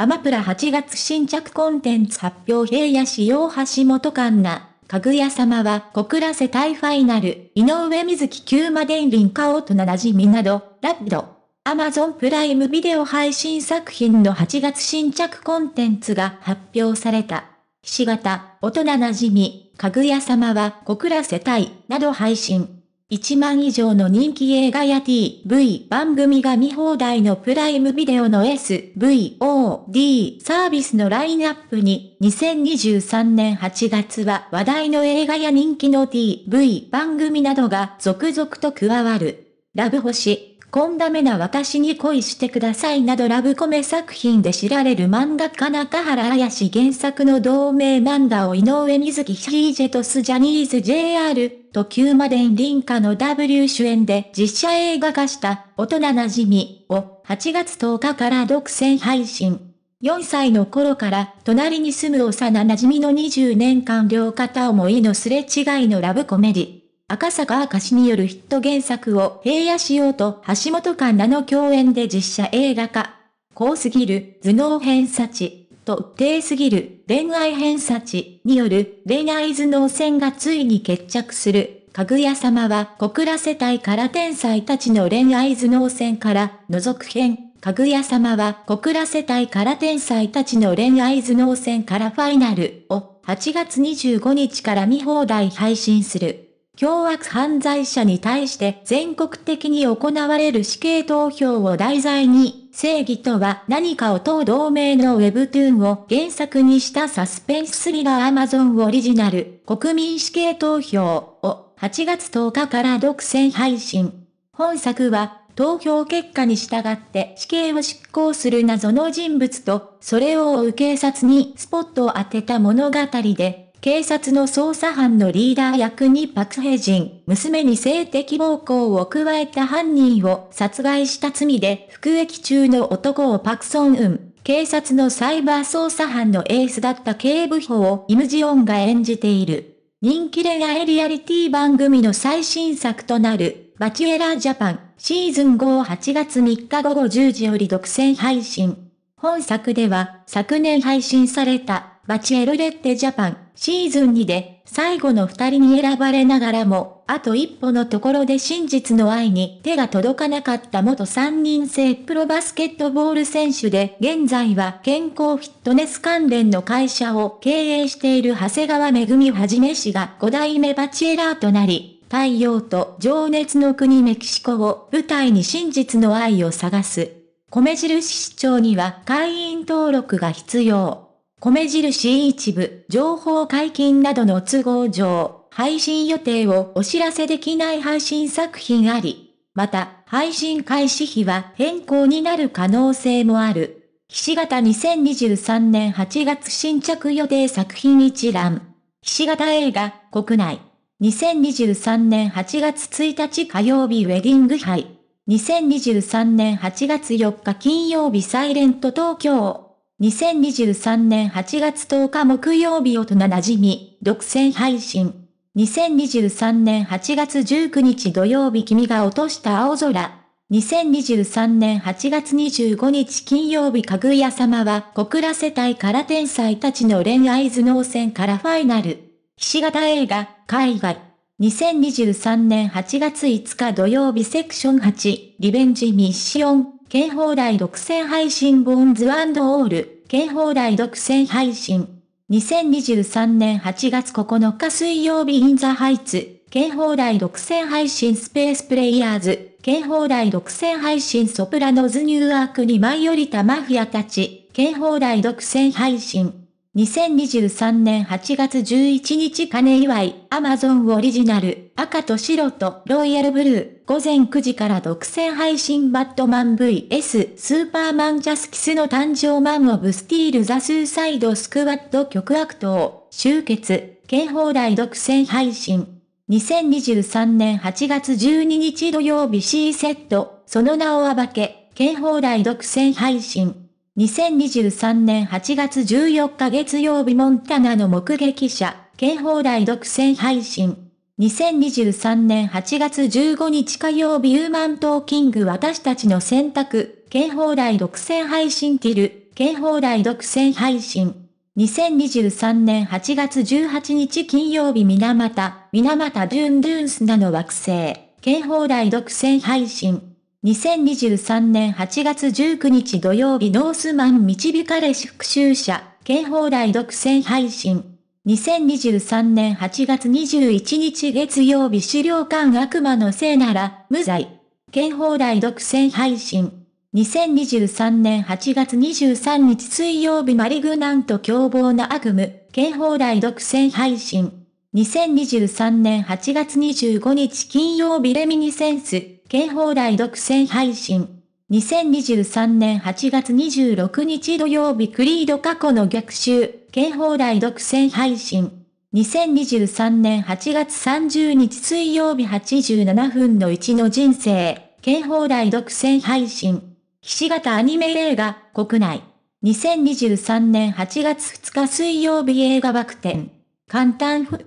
アマプラ8月新着コンテンツ発表平野仕様橋本環奈。かぐや様は小倉世帯ファイナル、井上瑞希旧馬伝林家大人馴染みなど、ラッド。アマゾンプライムビデオ配信作品の8月新着コンテンツが発表された。ひし形、大人馴染み、かぐや様は小倉世帯など配信。1万以上の人気映画や TV 番組が見放題のプライムビデオの SVOD サービスのラインナップに2023年8月は話題の映画や人気の TV 番組などが続々と加わる。ラブ星こんダメな私に恋してくださいなどラブコメ作品で知られる漫画家中原綾氏原作の同名漫画を井上瑞希ヒージェトスジャニーズ JR と旧マデンリンカの W 主演で実写映画化した大人馴染みを8月10日から独占配信。4歳の頃から隣に住む幼馴染の20年間両片思いのすれ違いのラブコメディ。赤坂明石によるヒット原作を平野しようと橋本環奈の共演で実写映画化。高すぎる頭脳偏差値と低すぎる恋愛偏差値による恋愛頭脳戦がついに決着する。かぐや様は小倉世帯から天才たちの恋愛頭脳戦から覗く編。かぐや様は小倉世帯から天才たちの恋愛頭脳戦からファイナルを8月25日から見放題配信する。凶悪犯罪者に対して全国的に行われる死刑投票を題材に、正義とは何かを当同名の Webtoon を原作にしたサスペンススリラー Amazon オリジナル国民死刑投票を8月10日から独占配信。本作は投票結果に従って死刑を執行する謎の人物と、それを追う警察にスポットを当てた物語で、警察の捜査班のリーダー役にパクヘジン、娘に性的暴行を加えた犯人を殺害した罪で服役中の男をパクソンウン、警察のサイバー捜査班のエースだった警部補をイムジオンが演じている。人気恋愛リアリティ番組の最新作となる、バチュエラージャパン、シーズン5 8月3日午後10時より独占配信。本作では、昨年配信された、バチェロレッテジャパンシーズン2で最後の二人に選ばれながらも、あと一歩のところで真実の愛に手が届かなかった元三人制プロバスケットボール選手で、現在は健康フィットネス関連の会社を経営している長谷川めぐみはじめ氏が5代目バチェラーとなり、太陽と情熱の国メキシコを舞台に真実の愛を探す。米印市長には会員登録が必要。米印一部、情報解禁などの都合上、配信予定をお知らせできない配信作品あり、また、配信開始日は変更になる可能性もある。ひし形2023年8月新着予定作品一覧。ひし形映画、国内。2023年8月1日火曜日ウェディング杯。2023年8月4日金曜日サイレント東京。2023年8月10日木曜日大人馴染み、独占配信。2023年8月19日土曜日君が落とした青空。2023年8月25日金曜日かぐや様は小倉世帯から天才たちの恋愛頭脳戦からファイナル。ひし形映画、海外。2023年8月5日土曜日セクション8、リベンジミッション。剣放題独占配信ボーンズオール、剣放題独占配信。2023年8月9日水曜日インザハイツ、剣放題独占配信スペースプレイヤーズ、剣放題独占配信ソプラノズニューアークに舞い降りたマフィアたち、剣放題独占配信。2023年8月11日金祝い、アマゾンオリジナル、赤と白とロイヤルブルー、午前9時から独占配信バットマン VS スーパーマンジャスキスの誕生マンオブスティールザスーサイドスクワット曲悪党、集結、剣放題独占配信。2023年8月12日土曜日 C セット、その名を暴け、剣放題独占配信。2023年8月14日月曜日モンタナの目撃者、剣放題独占配信。2023年8月15日火曜日ユーマントーキング私たちの選択、剣放題独占配信ティル、県放題独占配信。2023年8月18日金曜日水俣、水俣ドゥンドゥンスナの惑星、県放題独占配信。2023年8月19日土曜日ノースマン導かれ復讐者、県放題独占配信。2023年8月21日月曜日資料館悪魔のせいなら、無罪。県放題独占配信。2023年8月23日水曜日マリグナント凶暴な悪夢、県放題独占配信。2023年8月25日金曜日レミニセンス、県放題独占配信。2023年8月26日土曜日クリード過去の逆襲、県放題独占配信。2023年8月30日水曜日87分の1の人生、県放題独占配信。ひし形アニメ映画、国内。2023年8月2日水曜日映画バク転。簡単ふ。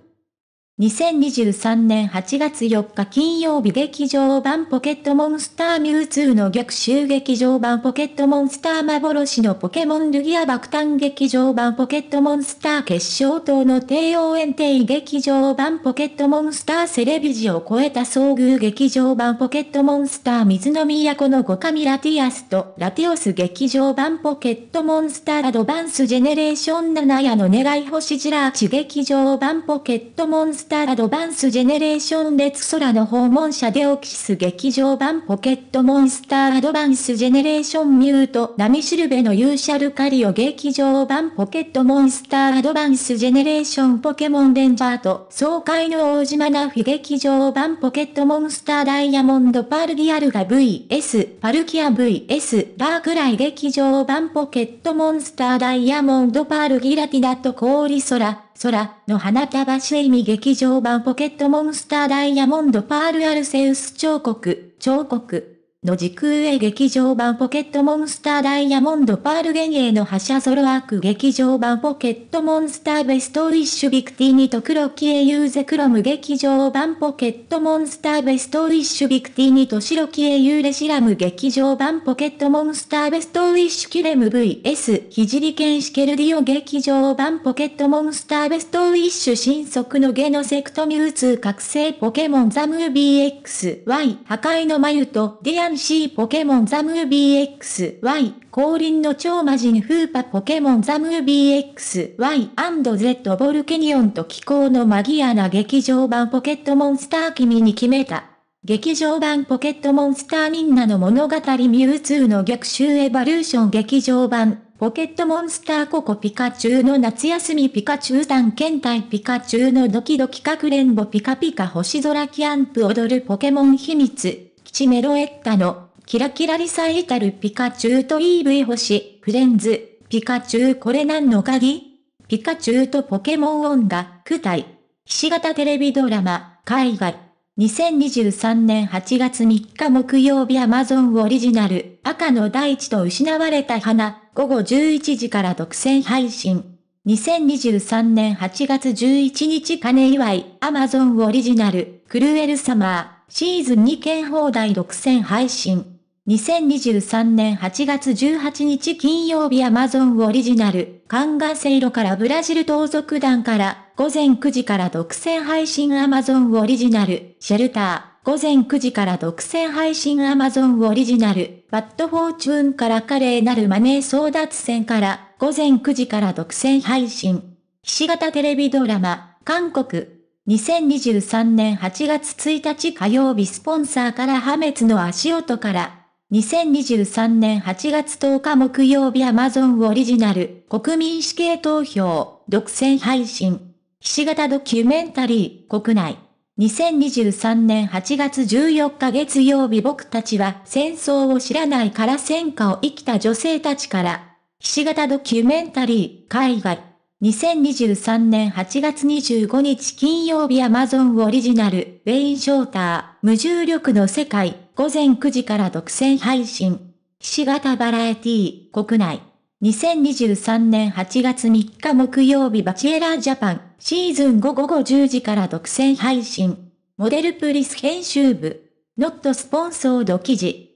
2023年8月4日金曜日劇場版ポケットモンスターミュウツーの逆襲劇場版ポケットモンスター幻のポケモンルギア爆誕劇場版ポケットモンスター決勝等の帝王園帝劇場版ポケットモンスターセレビィ時を超えた遭遇劇場版ポケットモンスター水の都の護神ラティアスとラティオス劇場版ポケットモンスターアドバンスジェネレーション7夜の願い星ジラーチ劇場版ポケットモンスタースターアドバンスジェネレーション裂空の訪問者デオキシス劇場版ポケットモンスターアドバンスジェネレーションミュートナミシルベの勇者ルカリオ劇場版ポケットモンスターアドバンスジェネレーションポケモンレンジャーと蒼海の王子マナフィ劇場版ポケットモンスターダイヤモンドパールディアルガ VS パルキア VS ダークライ劇場版ポケットモンスターダイヤモンドパールギラティナと氷空空の花束シェイミ劇場版ポケットモンスターダイヤモンドパールアルセウス超克、超克。の時空へ劇場版ポケットモンスターダイヤモンドパール幻影の覇者ゾロアーク劇場版ポケットモンスターベストウィッシュビクティニと黒き英雄ゼクロム劇場版ポケットモンスターベストウィッシュビクティニと白き英雄レシラム劇場版ポケットモンスターベストウィッシュキュレム VS ひじり剣シケルディオ劇場版ポケットモンスターベストウィッシュ神速のゲノセクトミュウツー覚醒ポケモンザムービー XY 破壊の繭とディアン シー ポケモンザムービー XY、降臨の超魔人フーパポケモンザムービー XY&Z ボルケニオンと気候のマギアな劇場版ポケットモンスター君に決めた。劇場版ポケットモンスターみんなの物語ミュウツーの逆襲エバリューション劇場版ポケットモンスターココピカチュウの夏休みピカチュウ探検隊ピカチュウのドキドキかくれんぼピカピカ星空キャンプ踊るポケモン秘密、キチメロエッタのキラキラリサイタルピカチュウと EV 星、フレンズ、ピカチュウこれ何の鍵？ピカチュウとポケモン音楽、体。ひし形テレビドラマ、海外。2023年8月3日木曜日アマゾンオリジナル、赤の大地と失われた花、午後11時から独占配信。2023年8月11日金祝い、アマゾンオリジナル、クルエルサマー。シーズン2件放題独占配信。2023年8月18日金曜日アマゾンオリジナル、カンガセイロからブラジル盗賊団から午前9時から独占配信アマゾンオリジナル、シェルター、午前9時から独占配信アマゾンオリジナル、バッドフォーチューンから華麗なるマネー争奪戦から午前9時から独占配信。ひし形テレビドラマ、韓国、2023年8月1日火曜日スポンサーから破滅の足音から、2023年8月10日木曜日アマゾンオリジナル国民死刑投票独占配信。ひし形ドキュメンタリー国内。2023年8月14日月曜日僕たちは戦争を知らないから戦火を生きた女性たちから。ひし形ドキュメンタリー海外。2023年8月25日金曜日アマゾンオリジナル、ウェイン・ショーター、無重力の世界、午前9時から独占配信。ひし形バラエティ、国内。2023年8月3日木曜日バチェラージャパン、シーズン5午後10時から独占配信。モデルプリス編集部、ノットスポンソード記事。